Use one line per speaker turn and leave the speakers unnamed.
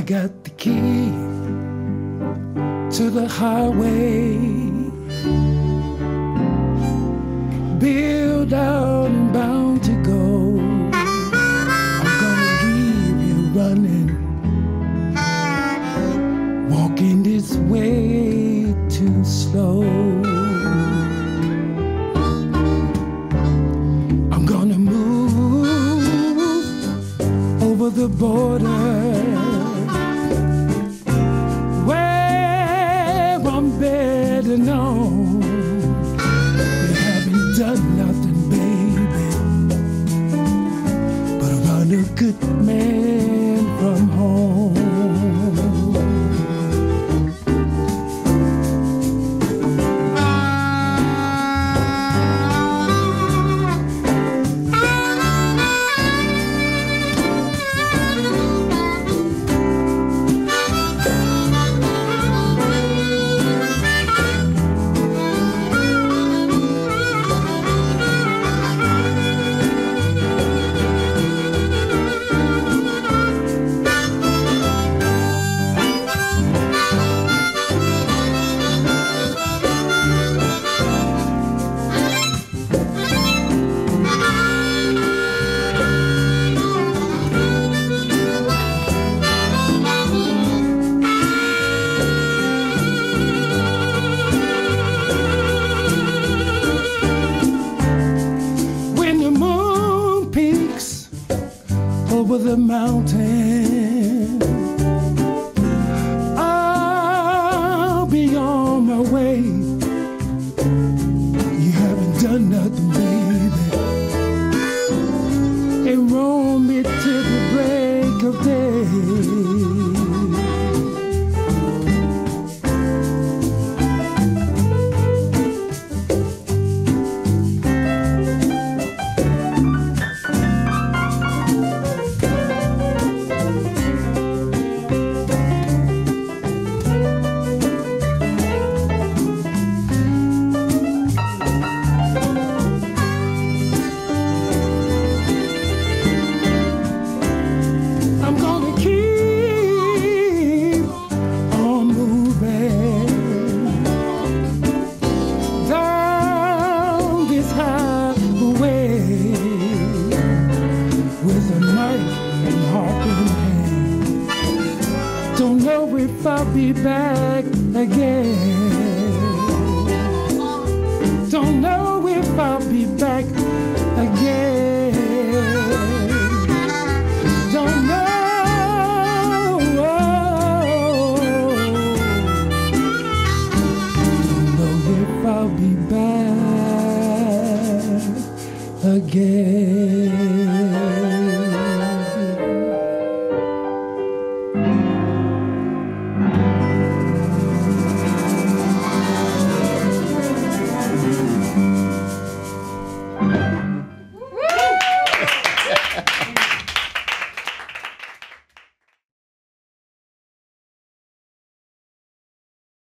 I got the key to the highway. Built out and bound to go. I'm gonna leave you running. Walking this way too slow. I'm gonna move over the border better known. You haven't done nothing, baby, but run a good man the mountain. If I'll be back again. Don't know if I'll be back again. Don't know. Oh, don't know if I'll be back again.